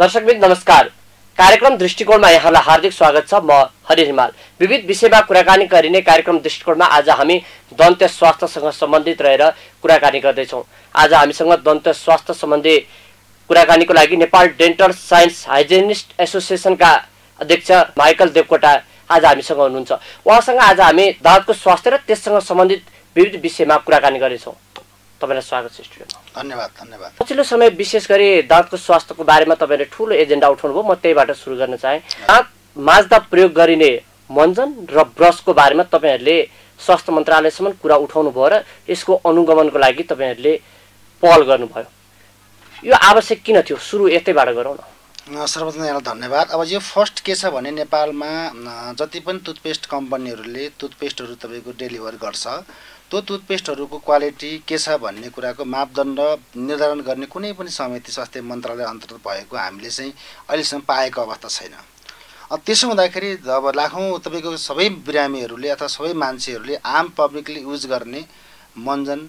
दर्शकबिन नमस्कार। कार्यक्रम दृष्टिकोणमा यहाँलाई हार्दिक स्वागत छ। म हरि हिमाल विविध विषयमा कुराकानी गरिने कार्यक्रम दृष्टिकोणमा आज हामी दन्त्य स्वास्थ्यसँग सम्बन्धित रहेर कुराकानी गर्दैछौँ। आज हामीसँग दन्त्य स्वास्थ्य सम्बन्धी कुराकानीको लागि नेपाल डेन्टल साइन्स हाइजेनिस्ट एसोसिएसनका अध्यक्ष माइकल देवकोटा आज हामीसँग हुनुहुन्छ। उहाँसँग आज हामी दाँतको स्वास्थ्य र त्यससँग सम्बन्धित विविध विषयमा कुराकानी गर्नेछौँ। तपाईँलाई स्वागत छ स्टुडियोमा धन्यवाद धन्यवाद। पछिल्लो समय विशेष गरी दाँतको स्वास्थ्यको बारेमा तपाईँले ठुलो एजेन्डा उठाउनु भयो। म त्यहीबाट सुरु गर्न चाहेँ। दाँत माझ्दा प्रयोग गरिने मञ्जन र ब्रसको बारेमा तपाईँहरूले स्वास्थ्य मन्त्रालयसम्म कुरा उठाउनु भयो र यसको अनुगमनको लागि तपाईँहरूले पहल गर्नुभयो। यो आवश्यक किन थियो? सुरु यतैबाट गरौँ न। सर्वप्रथम यहाँलाई धन्यवाद। अब यो फर्स्ट के छ भने नेपालमा जति पनि टुथपेस्ट कम्पनीहरूले टुथपेस्टहरू तपाईँको डेलिभर गर्छ त्यो टुथपेस्टहरूको क्वालिटी के छ भन्ने कुराको मापदण्ड निर्धारण गर्ने कुनै पनि समिति स्वास्थ्य मन्त्रालय अन्तर्गत भएको हामीले चाहिँ अहिलेसम्म पाएको अवस्था छैन। त्यसो हुँदाखेरि अब लाखौँ तपाईँको सबै बिरामीहरूले अथवा सबै मान्छेहरूले आम पब्लिकले युज गर्ने मञ्जन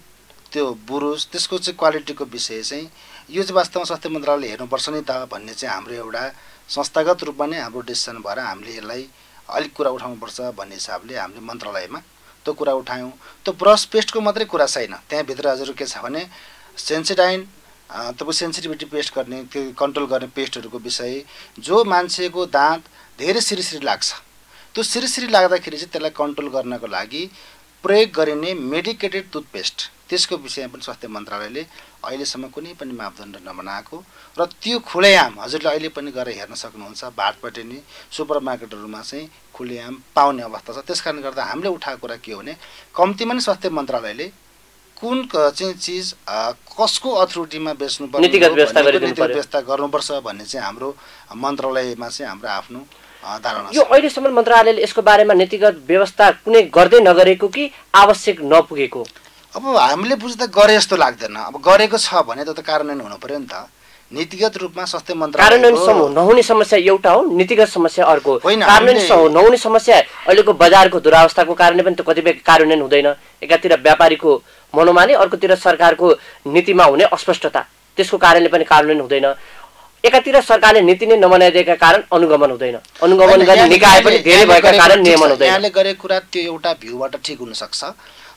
त्यो बुरुस त्यसको चाहिँ क्वालिटीको विषय चाहिँ यो चाहिँ वास्तवमा स्वास्थ्य मन्त्रालयले हेर्नुपर्छ नि त भन्ने चाहिँ हाम्रो एउटा संस्थागत रूपमा नै हाम्रो डिसिसन भएर हामीले यसलाई अलिक कुरा उठाउनुपर्छ भन्ने हिसाबले हामीले मन्त्रालयमा त्यो कुरा उठायौँ। त्यो ब्रस पेस्टको मात्रै कुरा छैन। त्यहाँभित्र हजुर के छ भने सेन्सिडाइन तपाईँ सेन्सिटिभिटी पेस्ट गर्ने त्यो कन्ट्रोल गर्ने पेस्टहरूको विषय जो मान्छेको दाँत धेरै सिरिसिरी लाग्छ। त्यो सिरिसिरी लाग्दाखेरि चाहिँ त्यसलाई कन्ट्रोल गर्नको लागि प्रयोग गरिने मेडिकेटेड टुथपेस्ट। त्यसको विषयमा पनि स्वास्थ्य मन्त्रालयले अहिलेसम्म कुनै पनि मापदण्ड नबनाएको र त्यो खुलेआम हजुरले अहिले पनि गएर हेर्न सक्नुहुन्छ। भाटपट्टि नै सुपर मार्केटहरूमा चाहिँ खुलेआम पाउने अवस्था छ। त्यस कारणले गर्दा हामीले उठाएको कुरा के हो भने कम्तीमा नै स्वास्थ्य मन्त्रालयले कुन चाहिँ चिज कसको अथोरिटीमा बेच्नुपर्ने नीतिगत व्यवस्था गर्नुपर्छ भन्ने चाहिँ हाम्रो मन्त्रालयमा चाहिँ हाम्रो आफ्नो धारणा यो अहिलेसम्म मन्त्रालयले यसको बारेमा नीतिगत व्यवस्था कुनै गर्दै नगरेको कि आवश्यक नपुगेको? अब हामीले बुझ्दा गरे जस्तो लाग्दैन। अब गरेको छ भने त त कार्यान्वयन हुनु पर्यो नि त। नीतिगत रूपमा स्वास्थ्य कार्यान्वयन सम नहुने समस्या एउटा हो नीतिगत समस्या अर्को। कार्यान्वयन नहुने समस्या अहिलेको बजारको दुरावस्थाको कारणले पनि त कतिपय कार्यान्वयन हुँदैन। एकातिर व्यापारीको मनोमानी अर्कोतिर सरकारको नीतिमा हुने अस्पष्टता। त्यसको कारणले पनि कार्यान्वयन हुँदैन। एकातिर सरकारले नीति नै नबनाइदिएका कारण अनुगमन हुँदैन। अनुगमन गर्ने निकाय पनि धेरै भएका कारण नियमन हुँदैन। यहाँले गरेको कुरा त्यो एउटा भ्यूबाट ठिक हुनसक्छ।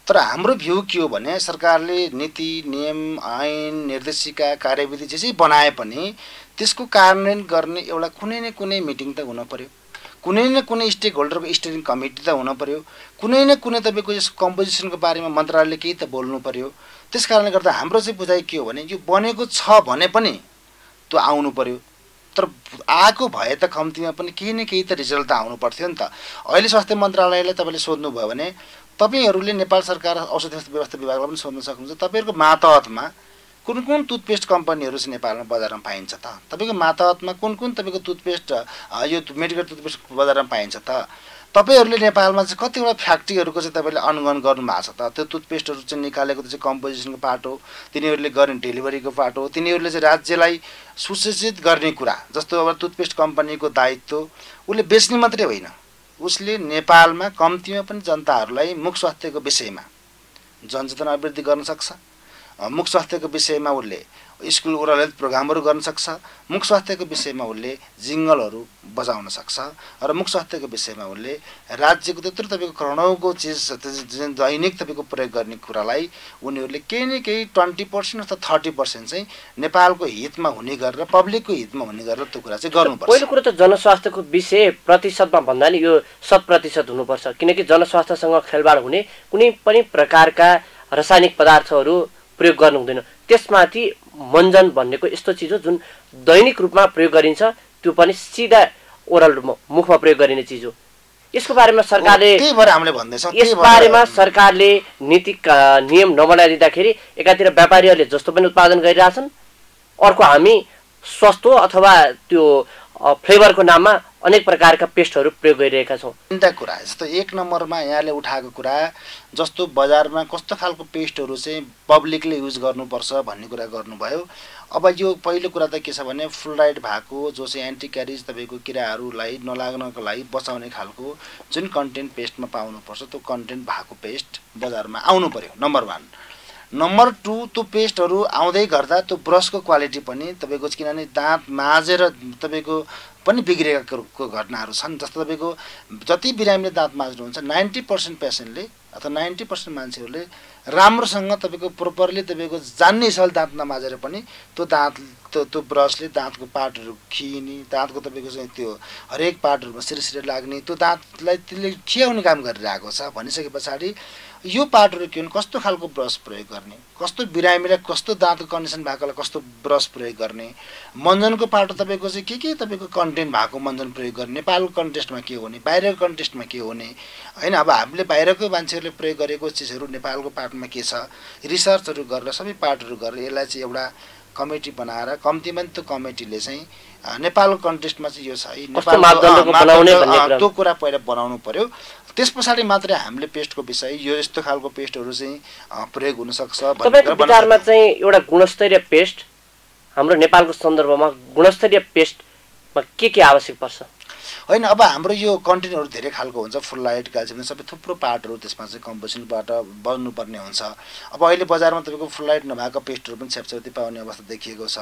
तर हाम्रो भ्यू के हो भने सरकारले नीति नियम ऐन निर्देशिका कार्यविधि जे जे बनाए पनि त्यसको कार्यान्वयन गर्ने एउटा कुनै न कुनै मिटिङ त हुन पर्यो। कुनै न कुनै स्टेक होल्डरको स्टेरिङ कमिटी त हुन पर्यो। कुनै न कुनै तपाईँको यसको कम्पोजिसनको बारेमा मन्त्रालयले केही त बोल्नु पर्यो। त्यस कारणले गर्दा हाम्रो चाहिँ बुझाइ के हो भने यो बनेको छ भने पनि त्यो आउनु पर्यो। तर आएको भए त कम्तीमा पनि केही न केही त रिजल्ट त आउनु पर्थ्यो नि त। अहिले स्वास्थ्य मन्त्रालयलाई तपाईँले सोध्नुभयो भने तपाईँहरूले नेपाल सरकार औषधि व्यवस्था विभागलाई पनि सोध्न सक्नुहुन्छ तपाईँहरूको मातहतमा कुन कुन टुथपेस्ट कम्पनीहरू चाहिँ नेपालमा बजारमा पाइन्छ त? तपाईँको मातहतमा कुन कुन तपाईँको टुथपेस्ट यो मेडिकल टुथपेस्ट बजारमा पाइन्छ त? तपाईँहरूले नेपालमा चाहिँ कतिवटा फ्याक्ट्रीहरूको चाहिँ तपाईँले अनुगमन गर्नु भएको छ त? त्यो टुथपेस्टहरू चाहिँ निकालेको चाहिँ कम्पोजिसनको पार्ट हो तिनीहरूले गर्ने डेलिभरीको पार्ट हो तिनीहरूले चाहिँ राज्यलाई सुसूचित गर्ने कुरा जस्तो अब टुथपेस्ट कम्पनीको दायित्व उसले बेच्ने मात्रै होइन। उसले नेपालमा कम्तीमा पनि जनताहरूलाई मुख स्वास्थ्यको विषयमा जनचेतना अभिवृद्धि गर्न सक्छ। मुख स्वास्थ्यको विषयमा उसले स्कुल ओरल हेल्थ प्रोग्रामहरू गर्न सक्छ मुख स्वास्थ्यको विषयमा उसले जिङ्गलहरू बजाउन सक्छ र मुख स्वास्थ्यको विषयमा उसले राज्यको त्यत्रो तपाईँको करोडौँको चिज दैनिक तपाईँको प्रयोग गर्ने कुरालाई उनीहरूले केही न केही ट्वेन्टी पर्सेन्ट अथवा थर्टी पर्सेन्ट चाहिँ नेपालको हितमा हुने गरेर पब्लिकको हितमा हुने गरेर त्यो कुरा चाहिँ गर्नुपर्छ। पहिलो कुरो त जनस्वास्थ्यको विषय प्रतिशतमा भन्दा नि यो शत प्रतिशत हुनुपर्छ। किनकि जनस्वास्थ्यसँग खेलबाड हुने कुनै पनि प्रकारका रासायनिक पदार्थहरू प्रयोग गर्नु हुँदैन त्यसमाथि मञ्जन भन्नेको यस्तो चिज हो जुन दैनिक रूपमा प्रयोग गरिन्छ त्यो पनि सिधा ओरल मुखमा प्रयोग गरिने चिज। हो यसको बारेमा सरकारले यस बारेमा सरकारले नीति नियम नबनाइदिँदाखेरि एकातिर व्यापारीहरूले जस्तो पनि उत्पादन गरिरहेछन्। अर्को हामी सस्तो अथवा त्यो फ्लेभरको नाममा अनेक प्रकारका पेस्टहरू प्रयोग गरिरहेका छौँ। तिनवटा कुरा। जस्तो एक नम्बरमा यहाँले उठाएको कुरा जस्तो बजारमा कस्तो खालको पेस्टहरू चाहिँ पब्लिकले युज गर्नुपर्छ भन्ने कुरा गर्नुभयो। अब यो पहिलो कुरा त के छ भने फ्लोराइड भएको जो चाहिँ एन्टी क्यारिज तपाईँको किराहरूलाई नलाग्नको लागि बचाउने खालको जुन कन्टेन्ट पेस्टमा पाउनुपर्छ त्यो कन्टेन्ट भएको पेस्ट बजारमा आउनु पर्यो नम्बर वान। नम्बर टू त्यो पेस्टहरू आउँदै गर्दा त्यो ब्रसको क्वालिटी पनि तपाईँको किनभने दाँत माझेर तपाईँको पनि बिग्रेका घटनाहरू छन्। जस्तो तपाईँको जति बिरामीले दाँत माझ्नुहुन्छ नाइन्टी पर्सेन्ट पेसेन्टले अथवा नाइन्टी पर्सेन्ट मान्छेहरूले राम्रोसँग तपाईँको प्रोपरली तपाईँको जान्ने हिसाबले दाँत नमाजेर पनि त्यो दाँत त्यो त्यो ब्रसले दाँतको पार्टहरू खिने दाँतको तपाईँको चाहिँ त्यो हरेक पार्टहरूमा सिरे लाग्ने त्यो दाँतलाई त्यसले खियाउने काम गरिरहेको छ भनिसके पछाडि यो पार्टहरू के हुन्? कस्तो खालको ब्रस प्रयोग गर्ने? कस्तो बिरामीलाई कस्तो दाँतको कन्डिसन भएकोलाई कस्तो ब्रस प्रयोग गर्ने? मञ्जनको पाटो तपाईँको चाहिँ के के तपाईँको कन्टेन्ट भएको मञ्जन प्रयोग गर्ने? नेपालको कन्टेस्टमा के हुने? बाहिरको कन्टेस्टमा के हुने? होइन अब हामीले बाहिरको मान्छेहरूले प्रयोग गरेको चिजहरू नेपालको पार्टमा के छ? रिसर्चहरू गरेर सबै पार्टहरू गरेर यसलाई चाहिँ एउटा कमिटी बनाएर कम्तीमा त्यो कमिटीले चाहिँ नेपालको कन्टेस्टमा चाहिँ यो छ। त्यो कुरा पहिला बनाउनु पर्यो। त्यस पछाडि मात्रै हामीले पेस्टको विषय यो यस्तो खालको पेस्टहरू चाहिँ प्रयोग हुनसक्छ तपाईँको विचारमा चाहिँ एउटा गुणस्तरीय पेस्ट हाम्रो नेपालको सन्दर्भमा गुणस्तरीय पेस्टमा के के आवश्यक पर्छ? होइन अब हाम्रो यो कन्टेनरहरू धेरै खालको हुन्छ फुल लाइट क्याल्सियम सबै थुप्रो पार्टहरू त्यसमा चाहिँ कम्पोजिसनबाट बन्नुपर्ने हुन्छ। अब अहिले बजारमा तपाईँको फुल लाइट नभएको पेस्टहरू पनि छेपछेप्ती पाउने अवस्था देखिएको छ।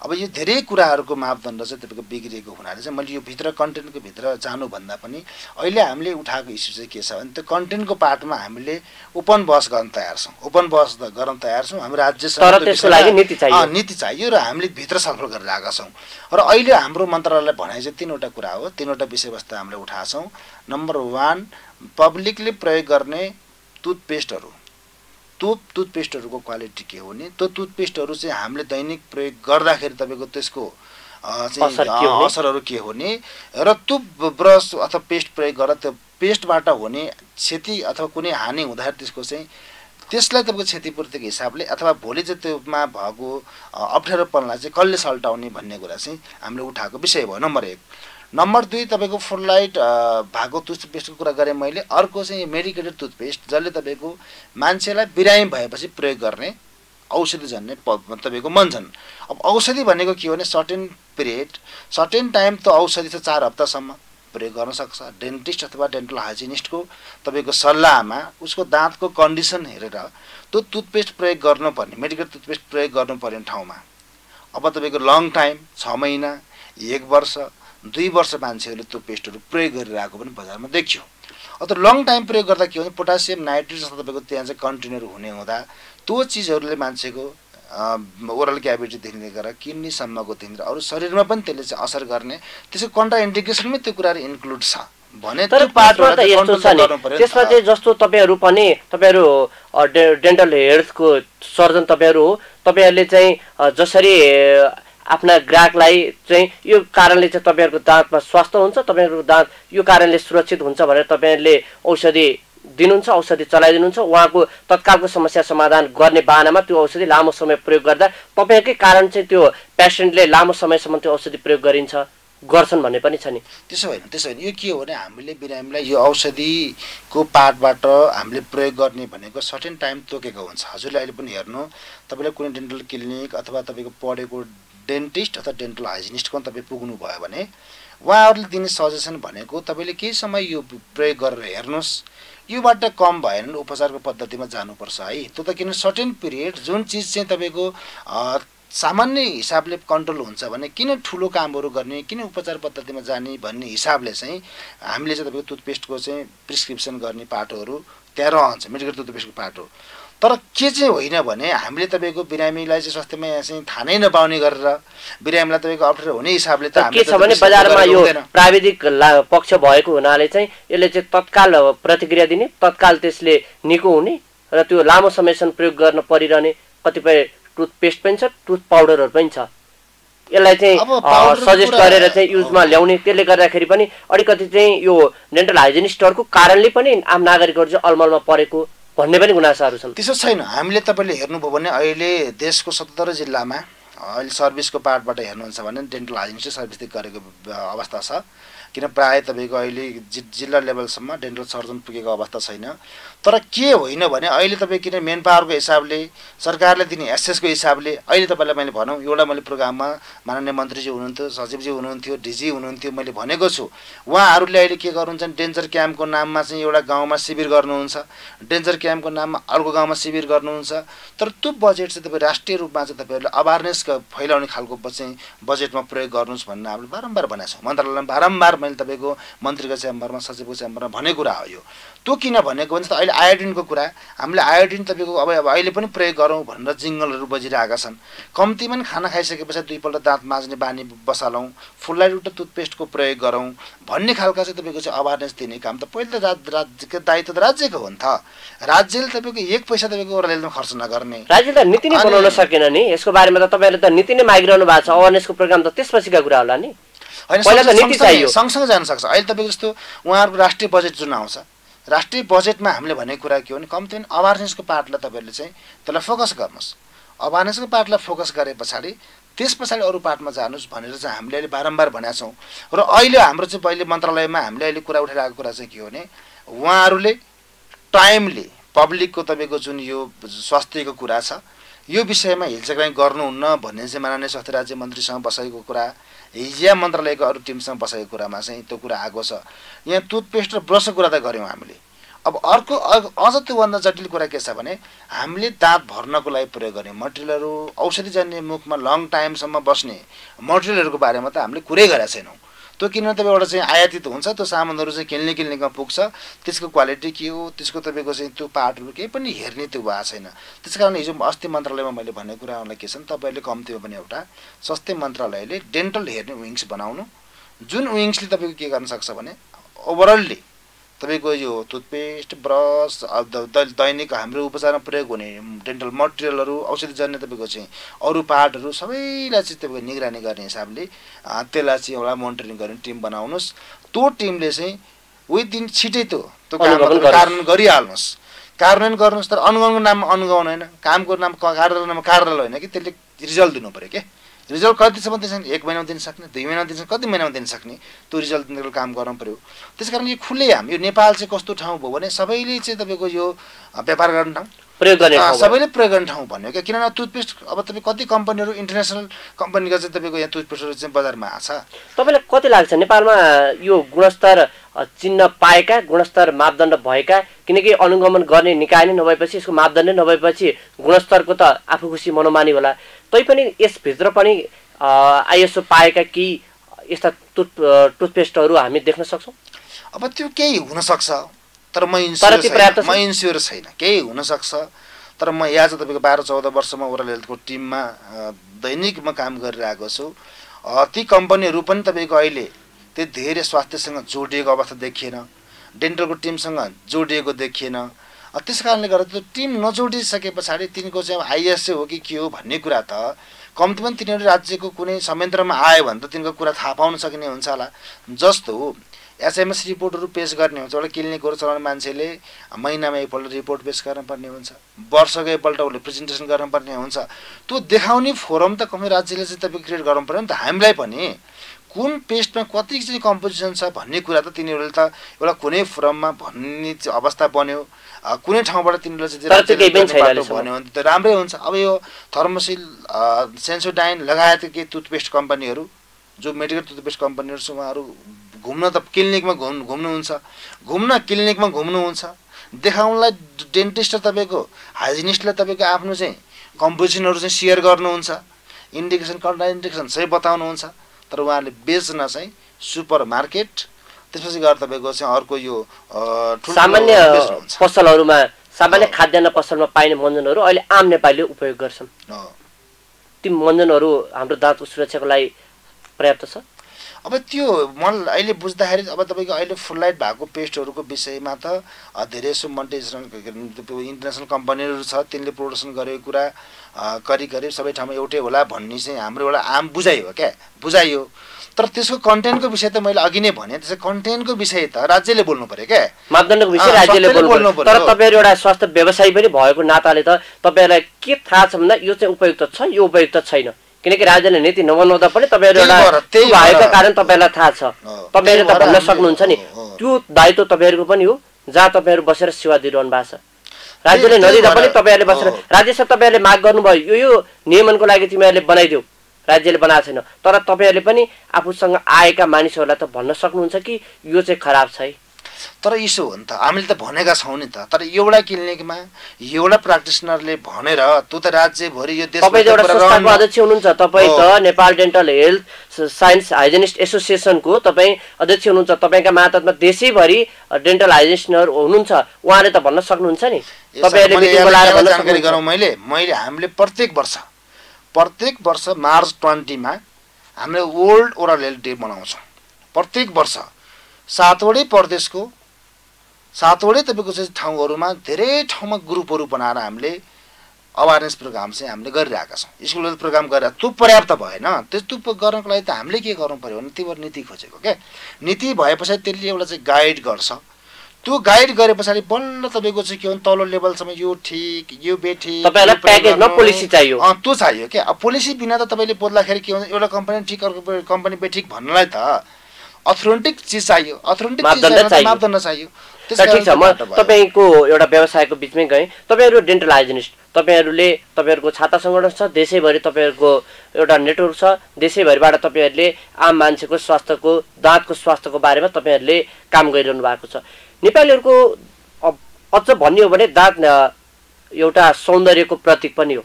अब यो धेरै कुराहरूको मापदण्ड चाहिँ तपाईँको बिग्रिएको हुनाले चाहिँ मैले यो भित्र कन्टेन्टको भित्र जानुभन्दा पनि अहिले हामीले उठाएको इस्यु चाहिँ के छ भने त्यो कन्टेन्टको पार्टमा हामीले ओपन बस गर्न तयार छौँ। ओपन बस त गर्न तयार छौँ। विषयमा- लागि नीति चाहियो। र हामीले भित्र छलफल गरिरहेका छौँ। र अहिले हाम्रो मन्त्रालयले भनाइ चाहिँ तिनवटा कुरा हो। तिनवटा विषयवस्तु हामीले उठाएको छौँ नम्बर वान पब्लिकले प्रयोग गर्ने टुथपेस्टहरू त्यो टुथपेस्टहरूको क्वालिटी के हुने त्यो टुथपेस्टहरू चाहिँ हामीले दैनिक प्रयोग गर्दाखेरि तपाईँको त्यसको चाहिँ के? असरहरू के हुने र त्यो ब्रस अथवा पेस्ट प्रयोग गरेर त्यो पेस्टबाट हुने क्षति अथवा कुनै हानि हुँदाखेरि त्यसको चाहिँ त्यसलाई तपाईँको क्षतिपूर्तिको हिसाबले अथवा भोलि चाहिँ त्योमा भएको अप्ठ्यारोपनलाई चाहिँ कसले सल्टाउने भन्ने कुरा चाहिँ हामीले उठाएको विषय भयो। नम्बर एक नम्बर दुई तपाईँको लाइट भएको टुथपेस्टको कुरा गरेँ मैले। अर्को चाहिँ मेडिकेटेड टुथपेस्ट जसले तपाईँको मान्छेलाई बिरामी भएपछि प्रयोग गर्ने औषधि झन्ने तपाईँको मन्छन् अब औषधि भनेको के हो भने सर्टेन पिरियड सर्टेन टाइम त औषधि त चार हप्तासम्म प्रयोग गर्न सक्छ। डेन्टिस्ट अथवा डेन्टल हाइजिनिस्टको तपाईँको सल्लाहमा उसको दाँतको कन्डिसन हेरेर त्यो टुथपेस्ट प्रयोग गर्नुपर्ने मेडिकल टुथपेस्ट प्रयोग गर्नुपर्ने ठाउँमा। अब तपाईँको लङ टाइम छ महिना एक वर्ष दुई वर्ष मान्छेहरूले त्यो पेस्टहरू प्रयोग गरिरहेको पनि बजारमा देखियो। अन्त लङ टाइम प्रयोग गर्दा के हुन्छ पोटासियम नाइट्रेट जस्तो तपाईँको त्यहाँ चाहिँ कन्टेनर हुने हुँदा त्यो चिजहरूले मान्छेको ओरल क्याभिटीदेखि लिएर किडनीसम्मकोदेखि लिएर अरू शरीरमा पनि त्यसले चाहिँ असर गर्ने त्यसको कन्ट्रा इन्डिकेसनमै त्यो कुराहरू इन्क्लुड छ। भने तर पार्टमा त यस्तो छ नि। त्यसमा। चाहिँ जस्तो तपाईँहरू पनि तपाईँहरू डेन्टल हेल्थको सर्जन तपाईँहरू हो तपाईँहरूले चाहिँ जसरी आफ्ना ग्राहकलाई चाहिँ यो कारणले चाहिँ तपाईँहरूको दाँतमा स्वास्थ्य हुन्छ तपाईँहरूको दाँत यो कारणले सुरक्षित हुन्छ भनेर तपाईँहरूले औषधि दिनुहुन्छ औषधि चलाइदिनुहुन्छ। उहाँको तत्कालको समस्या समाधान गर्ने बाहनामा त्यो औषधि लामो समय प्रयोग गर्दा तपाईँहरूकै कारण चाहिँ त्यो पेसेन्टले लामो समयसम्म त्यो औषधि प्रयोग गरिन्छ गर्छन् भन्ने पनि छ नि। त्यसो होइन त्यसो होइन यो के हो भने हामीले बिरामीलाई यो औषधिको पार्टबाट हामीले प्रयोग गर्ने भनेको सर्टेन टाइम तोकेको हुन्छ। हजुरले अहिले पनि हेर्नु तपाईँले कुनै डेन्टल क्लिनिक अथवा तपाईँको पढेको डेन्टिस्ट अथवा डेन्टल हाइजिनिस्टको तपाईँ पुग्नु भयो भने उहाँहरूले दिने सजेसन भनेको तपाईँले केही समय यो प्रयोग गरेर हेर्नुहोस्। योबाट कम भएन उपचारको पद्धतिमा जानुपर्छ है। त्यो त किन सर्टेन पिरियड जुन चिज चाहिँ तपाईँको सामान्य हिसाबले कन्ट्रोल हुन्छ भने किन ठुलो कामहरू गर्ने किन उपचार पद्धतिमा जाने भन्ने हिसाबले चाहिँ हामीले चाहिँ तपाईँको टुथपेस्टको चाहिँ प्रिस्क्रिप्सन गर्ने पाटोहरू त्यहाँ रहन्छ मेडिकल टुथपेस्टको पाटो। तर के चाहिँ होइन भने हामीले तपाईँको बिरामीलाई चाहिँ स्वास्थ्यमा चाहिँ थाहा नै नपाउने गरेर बिरामीलाई तपाईँको अप्ठ्यारो हुने हिसाबले त के छ भने बजारमा यो। प्राविधिक पक्ष भएको हुनाले चाहिँ यसले चाहिँ तत्काल प्रतिक्रिया दिने तत्काल त्यसले निको हुने र त्यो लामो समयसम्म प्रयोग गर्न परिरहने कतिपय टुथपेस्ट पनि छ टुथ पाउडरहरू पनि छ यसलाई चाहिँ सजेस्ट गरेर चाहिँ युजमा ल्याउने त्यसले गर्दाखेरि पनि अलिकति चाहिँ यो डेन्टल हाइजिनिस्टहरूको कारणले पनि आम नागरिकहरू चाहिँ अलमलमा परेको भन्ने पनि गुनासाहरू छन्। त्यसो छैन हामीले तपाईँले हेर्नुभयो भने अहिले देशको सत्तर जिल्लामा अहिले सर्भिसको पार्टबाट हेर्नुहुन्छ भने डेन्टल हाइजिनिस्ट सर्भिस गरेको अवस्था छ। किन प्रायः तपाईँको अहिले जि जिल्ला लेभलसम्म डेन्टल सर्जन पुगेको अवस्था छैन। तर के होइन भने अहिले तपाईँ किन मेन पावरको हिसाबले सरकारले दिने एसएसको हिसाबले अहिले तपाईँलाई मैले भनौँ एउटा मैले प्रोग्राममा माननीय मन्त्रीजी हुनुहुन्थ्यो सचिवजी हुनुहुन्थ्यो डिजी हुनुहुन्थ्यो मैले भनेको छु। उहाँहरूले अहिले के गर्नुहुन्छ डेन्जर क्याम्पको नाममा चाहिँ एउटा गाउँमा शिविर गर्नुहुन्छ। डेन्जर क्याम्पको नाममा अर्को गाउँमा शिविर गर्नुहुन्छ। तर त्यो बजेट चाहिँ तपाईँ राष्ट्रिय रूपमा चाहिँ तपाईँहरूले अवेरनेस फैलाउने खालको चाहिँ बजेटमा प्रयोग गर्नुहोस् भन्ने हामीले बारम्बार भनेको छौँ। मन्त्रालयमा बारम्बार मैले तपाईँको मन्त्रीको च्याम्बरमा सचिवको च्याम्बरमा भनेको कुरा हो यो। त्यो किन भनेको भने अहिले आयोडिनको कुरा। हामीले आयोडिन तपाईँको अब अब अहिले पनि प्रयोग गरौँ भनेर जिङ्गलहरू बजिरहेका छन्। कम्तीमा पनि खाना खाइसके पछाडि दुईपल्ट दाँत माझ्ने बानी बसालौँ फुललाई एउटा टुथपेस्टको प्रयोग गरौँ भन्ने खालका चाहिँ तपाईँको चाहिँ अवेरनेस दिने काम त पहिले त राज राज्यको दायित्व त राज्यको हो नि त। राज्यले तपाईँको एक पैसा तपाईँको ओह्रालेलमा खर्च नगर्ने। राज्यले त नीति नै बनाउन सकेन नि। यसको बारेमा त तपाईँहरूले त नीति नै मागिरहनु भएको छ। अवेरनेसको प्रोग्राम त त्यसपछिका कुरा होला नि। होइन। सँगसँगै जान सक्छ। अहिले तपाईँको जस्तो उहाँहरूको राष्ट्रिय बजेट जुन आउँछ राष्ट्रिय बजेटमा हामीले भनेको कुरा के हो भने कम्ती पनि अवेरनेसको पार्टलाई तपाईँहरूले चाहिँ त्यसलाई फोकस गर्नुहोस्। अवेरनेसको पार्टलाई फोकस गरे पछाडि त्यस पछाडि अरू पार्टमा जानुहोस् भनेर चाहिँ हामीले अहिले बारम्बार भनेका छौँ। र अहिले हाम्रो चाहिँ पहिले मन्त्रालयमा हामीले अहिले कुरा उठाइरहेको कुरा चाहिँ के हो भने उहाँहरूले टाइमली पब्लिकको तपाईँको जुन यो स्वास्थ्यको कुरा छ यो विषयमा हिलचक्राइ गर्नुहुन्न भन्ने चाहिँ माननीय स्वास्थ्य राज्य मन्त्रीसँग बसेको कुरा हिजिया मन्त्रालयको अरू टिमसँग बसेको कुरामा चाहिँ त्यो कुरा आएको छ। यहाँ टुथपेस्ट र ब्रसको कुरा त गऱ्यौँ हामीले। अब अर्को अझ त्योभन्दा जटिल कुरा के छ भने हामीले दाँत भर्नको लागि प्रयोग गर्ने मटेरियलहरू औषधिजन्य मुखमा लङ टाइमसम्म बस्ने मटेरियलहरूको बारेमा त हामीले कुरै गरेका छैनौँ। त्यो किन तपाईँ एउटा चाहिँ आयातित हुन्छ त्यो सामानहरू चाहिँ किन्ने किन्नेमा पुग्छ त्यसको क्वालिटी के हो त्यसको तपाईँको चाहिँ त्यो पार्टहरू केही पनि हेर्ने त्यो भएको छैन। त्यस कारण हिजो अस्ति मन्त्रालयमा मैले भनेको कुराहरूलाई के छन् तपाईँहरूले कम्तीमा पनि एउटा स्वास्थ्य मन्त्रालयले डेन्टल हेर्ने विङ्स बनाउनु। जुन विङ्सले तपाईँको के गर्न सक्छ भने ओभरअलली तपाईँको यो टुथपेस्ट ब्रस दैनिक हाम्रो उपचारमा प्रयोग हुने डेन्टल मटेरियलहरू औषधिजन्य तपाईँको चाहिँ अरू पार्टहरू सबैलाई चाहिँ तपाईँको निगरानी गर्ने हिसाबले त्यसलाई चाहिँ एउटा मोनिटरिङ गर्ने टिम बनाउनुहोस्। त्यो टिमले चाहिँ विदिन छिटै त्यो त्यो। कार्यान्वयन गरिहाल्नुहोस्। कार्यान्वयन गर्नुहोस् तर अनुगमनको नाममा अनुगमन होइन कामको नाम कार्यालयको नाममा कार्यालय होइन कि त्यसले रिजल्ट दिनु पऱ्यो क्या रिजल्ट कतिसम्म सक्ने एक महिनामा दिन सक्ने दुई महिनामा दिन सक्ने कति महिनामा दिन सक्ने? त्यो रिजल्ट दिनको काम गर्नु पऱ्यो त्यस कारण यो खुल्लेआम यो नेपाल चाहिँ कस्तो ठाउँ भयो भने सबैले चाहिँ तपाईँको यो व्यापार गर्ने ठाउँ। प्रयोग गर्ने ठाउँ। सबैले प्रयोग गर्ने ठाउँ भन्यो क्या। किनभने टुथपेस्ट अब तपाईँ कति कम्पनीहरू इन्टरनेसनल कम्पनीको चाहिँ तपाईँको यहाँ टुथपेस्टहरू चाहिँ बजारमा आएको छ? तपाईँलाई कति लाग्छ? नेपालमा यो गुणस्तर चिन्न पाएका गुणस्तर मापदण्ड भएका किनकि अनुगमन गर्ने निकाय नै नभएपछि यसको मापदण्ड नै नभएपछि गुणस्तरको त आफू खुसी मनोमानी होला। तैपनि यसभित्र पनि आइएसओ पाएका केही यस्ता टुथ टुथपेस्टहरू हामी देख्न सक्छौँ? अब त्यो केही हुनसक्छ। तर म इन्स्योर? म इन्स्योर छैन। केही हुनसक्छ। तर म यहाँ चाहिँ तपाईँको बाह्र चौध वर्षमा ओरल हेल्थको टिममा अ, दैनिकमा काम गरिरहेको छु। ती कम्पनीहरू पनि तपाईँको अहिले त्यो धेरै स्वास्थ्यसँग जोडिएको अवस्था देखिएन। डेन्टलको टिमसँग जोडिएको देखिएन। त्यस कारणले गर्दा त्यो टिम नजोडिसके पछाडि तिनको चाहिँ अब आइएसए हो कि के हो भन्ने कुरा त कम्तीमा पनि तिनीहरू राज्यको कुनै संयन्त्रमा आयो भने त तिनको कुरा थाहा पाउन सकिने हुन्छ होला। जस्तो एसएमएस रिपोर्टहरू पेस गर्ने हुन्छ एउटा क्लिनिकहरू चलाउने मान्छेले महिनामा एकपल्ट रिपोर्ट पेस गर्नुपर्ने हुन्छ। वर्षको एकपल्ट उसले प्रेजेन्टेसन गर्नुपर्ने हुन्छ। त्यो देखाउने फोरम त कमै राज्यले चाहिँ तपाईँ क्रिएट गर्नु पऱ्यो नि त। हामीलाई पनि कुन पेस्टमा कति चाहिँ कम्पोजिसन छ भन्ने कुरा त तिनीहरूले त एउटा कुनै फोरममा भन्ने अवस्था बन्यो। कुनै ठाउँबाट तिनीहरूले। भन्यो भने त राम्रै हुन्छ। अब यो थर्मोसिल सेन्सोडाइन लगायतका केही टुथपेस्ट कम्पनीहरू जो मेडिकल टुथपेस्ट कम्पनीहरू छ उहाँहरू घुम्न त क्लिनिकमा घुम् घुम्नुहुन्छ घुम्न क्लिनिकमा घुम्नुहुन्छ देखाउनलाई डेन्टिस्ट र तपाईँको हाइजिनिस्टलाई तपाईँको आफ्नो चाहिँ कम्पोजिसनहरू चाहिँ सेयर गर्नुहुन्छ इन्डिकेसन कन्ट्रा इन्डिकेसन सबै बताउनुहुन्छ तर उहाँहरूले बेच्न चाहिँ सुपर मार्केट त्यसपछि गएर तपाईँको चाहिँ अर्को यो सामान्य। पसलहरूमा सामान्य। खाद्यान्न पसलमा पाइने मञ्जनहरू अहिले आम नेपालीले उपयोग गर्छन्। ती मञ्जनहरू हाम्रो दाँतको सुरक्षाको लागि पर्याप्त छ अब त्यो मलाई अहिले बुझ्दाखेरि अब तपाईँको अहिले फुल लाइट भएको पेस्टहरूको विषयमा त धेरै यसो मल्टिनेसनल इन्टरनेसनल कम्पनीहरू छ तिनले प्रोडक्सन गरेको कुरा करिब करिब सबै ठाउँमा एउटै होला भन्ने चाहिँ हाम्रो एउटा आम बुझाइ हो क्या बुझाइयो तर त्यसको कन्टेन्टको विषय त मैले अघि नै भने त्यसको कन्टेन्टको विषय त राज्यले बोल्नु पऱ्यो क्या मापदण्डको विषय राज्यले बोल्नु पर्यो। पर्यो। तर तपाईँहरू एउटा स्वास्थ्य व्यवसायी पनि भएको नाताले त तपाईँहरूलाई के थाहा छ भन्दा यो चाहिँ उपयुक्त छ यो उपयुक्त छैन किनकि राज्यले नीति नबनाउँदा पनि तपाईँहरू एउटा भएको कारण तपाईँहरूलाई थाहा छ। तपाईँहरूले त भन्न सक्नुहुन्छ नि। त्यो दायित्व तपाईँहरूको पनि हो जहाँ तपाईँहरू बसेर सेवा दिइरहनु भएको छ। राज्यले नदिँदा पनि तपाईँहरूले बसेर। राज्य साहब तपाईँहरूले माग गर्नुभयो यो यो नियमनको लागि तिमीहरूले बनाइदेऊ। राज्यले बनाएको छैन। तर तपाईँहरूले पनि आफूसँग आएका मानिसहरूलाई त भन्न सक्नुहुन्छ कि यो चाहिँ खराब छ है। तर इसो हो नि त। हामीले त भनेका छौँ नि त। तर एउटा क्लिनिकमा एउटा प्र्याक्टिसनरले भनेर त्यो त राज्यभरि यो तपाईँ एउटा संस्थाको। अध्यक्ष हुनुहुन्छ। तपाईँ। त Nepal dental health science hygienist एसोसिएसनको तपाईँ अध्यक्ष हुनुहुन्छ। तपाईँका मातहतमा देशैभरि डेन्टल हाइजेनिस्टहरू हुनुहुन्छ। उहाँले त भन्न सक्नुहुन्छ नि। तपाईँहरूले जानकारी। गरौँ मैले? मैले हामीले प्रत्येक वर्ष प्रत्येक वर्ष मार्च ट्वेन्टीमा हामीले वर्ल्ड ओरल हेल्थ डे मनाउँछौँ। प्रत्येक वर्ष सातवटै प्रदेशको सातवटै तपाईँको चाहिँ ठाउँहरूमा धेरै ठाउँमा ग्रुपहरू बनाएर हामीले अवेरनेस प्रोग्राम चाहिँ हामीले गरिरहेका छौँ। स्कुल प्रोग्राम गरेर त्यो पर्याप्त भएन। त्यस्तो गर्नको लागि त हामीले के गर्नु पऱ्यो भने त्यो नीति खोजेको क्या? नीति भए पछाडि त्यसले एउटा चाहिँ गाइड गर्छ। त्यो गाइड गरे पछाडि बल्ल तपाईँको चाहिँ के भने तल्लो लेभलसम्म यो ठिक यो बेठिक। पोलिसी चाहियो। त्यो चाहियो क्या? अब पोलिसी बिना त तपाईँले बोल्दाखेरि के हुन्छ एउटा कम्पनी ठिक अर्को कम्पनी बेठिक भन्नलाई त अथोरेन्टिक चिज चाहियो। अथोरेन्टिक मापदण्ड चाहियो ठिक छ म। तपाईँको एउटा व्यवसायको बिचमै गएँ। तपाईँहरू डेन्टल हाइजेनिस्ट तपाईँहरूले तपाईँहरूको छाता सङ्गठन छ देशैभरि तपाईँहरूको एउटा नेटवर्क छ देशैभरिबाट तपाईँहरूले आम मान्छेको स्वास्थ्यको दाँतको स्वास्थ्यको बारेमा तपाईँहरूले काम गरिरहनु भएको छ। नेपालीहरूको अझ भन्ने हो भने दाँत एउटा सौन्दर्यको प्रतीक पनि हो।